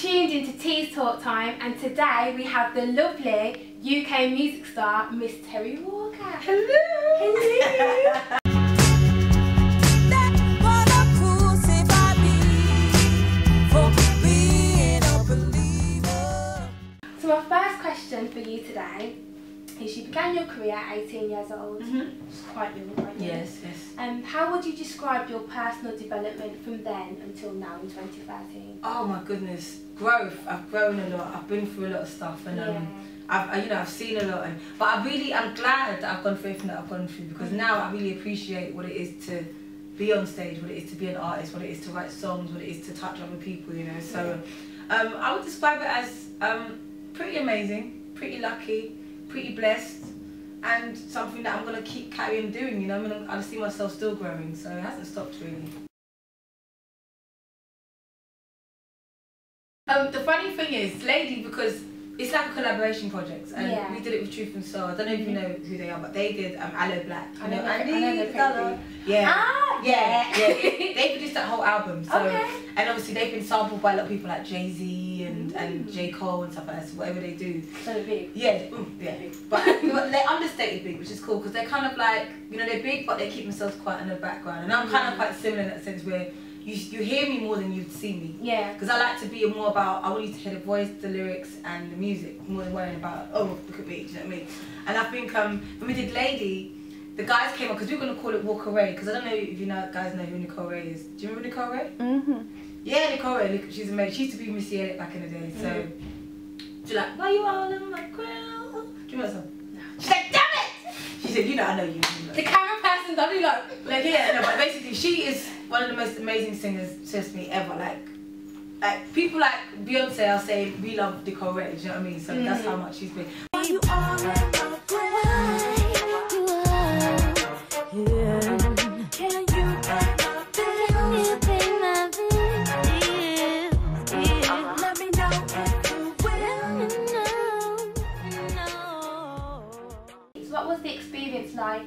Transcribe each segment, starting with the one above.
Tuned into Tee's Talk Time and today we have the lovely UK music star Miss Terri Walker. Hello! Hello! That wanna crucify me for being a believer. so my first question for you today is you began your career at 18 years old. It's quite young, quite young. Yes, yes. Um, how would you describe your personal development from then until now in 2013? Oh my goodness, growth. I've grown a lot. I've been through a lot of stuff, and um, I've I- you know I've seen a lot. And but I really I'm glad that I've gone through everything that I've gone through because now I really appreciate what it is to be on stage, what it is to be an artist, what it is to write songs, what it is to touch other people. You know, so um, I would describe it as um, pretty amazing, pretty lucky, pretty blessed. And something that I'm gonna keep carrying doing, you know. I I see myself still growing, so it hasn't stopped really. Um, the funny thing is, Lady, because it's like a collaboration project, and Yeah. we did it with Truth and Soul. I don't know if you know who they are, but they did um, Aloe Blacc. You I know I Andy know Dollar. Yeah. Ah, yeah, yeah. they produced that whole album. So, Okay. and obviously they've been sampled by a lot of people like Jay Z and and J Cole and stuff like that. So whatever they do, So big. yeah, mm, yeah. But, but they're understated big, which is cool because they're kind of like you know they're big, but they keep themselves quite in the background. And I'm kind of quite similar in that sense where you you hear me more than you'd see me. Yeah. Because I like to be more about, I want you to hear the voice, the lyrics, and the music more than worrying about, oh, look at me, do you know what I mean? And I think um, when we did Lady, the guys came up, because we were going to call it Walker Wray, because I don't know if you know guys know who Nicole Wray is. Do you remember Nicole Wray? Mm-hmm. Yeah, Nicole Wray, look, she's amazing. She used to be Missy Elliott back in the day, so she's like, why you all in my crown? Do you remember that song? She's like, damn it! She said, you know, I know you. The camera person does it like, Like yeah, no, but basically she is one of the most amazing singers to me ever. Like, like people like Beyonce are saying we love Nicole Wray. Do you know what I mean? So that's how mm. much she's been.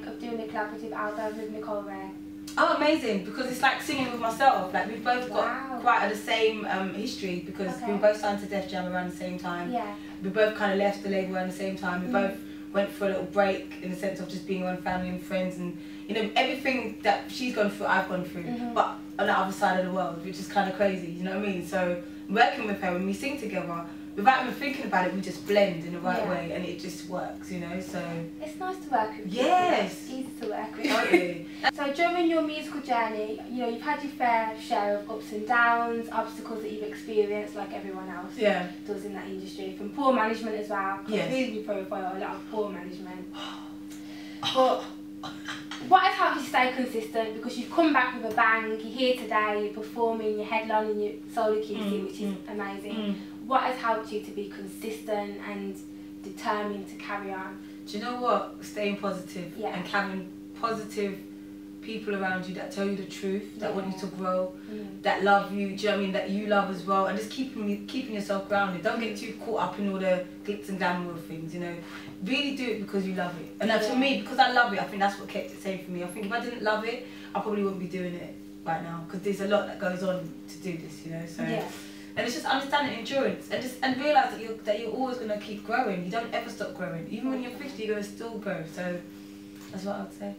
Of doing the collaborative album with Nicole Wray? Oh, amazing! Because it's like singing with myself. Like we've both got Wow. quite the same um, history because Okay. we both signed to Def Jam around the same time. Yeah. We both kind of left the label around the same time. We Mhm. both went for a little break in the sense of just being around family and friends and you know everything that she's gone through, I've gone through, Mhm. but on the other side of the world, which is kind of crazy. You know what I mean? So working with her when we sing together, without even thinking about it, we just blend in the right Yeah. way and it just works. You know? So It's nice to work with. you. Yes. It's easy to work with. totally. So during your musical journey, you know, you've had your fair share of ups and downs, obstacles that you've experienced like everyone else yeah. does in that industry, from poor management as well. Yes. Your profile, a lot of poor management. But what has helped you stay consistent? Because you've come back with a bang, you're here today, you're performing, you're headlining your solo QC, Mm, which is mm, amazing. Mm. What has helped you to be consistent and determined to carry on? Do you know what? Staying positive Yeah. and having positive people around you that tell you the truth, that want you to grow, Mm. that love you, do you know what I mean, that you love as well, and just keeping keeping yourself grounded. Don't get too caught up in all the glitz and glamour of things, you know. Really do it because you love it. And Yeah. for me, because I love it, I think that's what kept it safe for me. I think if I didn't love it, I probably wouldn't be doing it right now because there's a lot that goes on to do this, you know. So. Yeah. And it's just understanding endurance and just and realise that you're that you're always gonna keep growing. You don't ever stop growing. Even when you're 50, you're gonna still grow. So that's what I would say.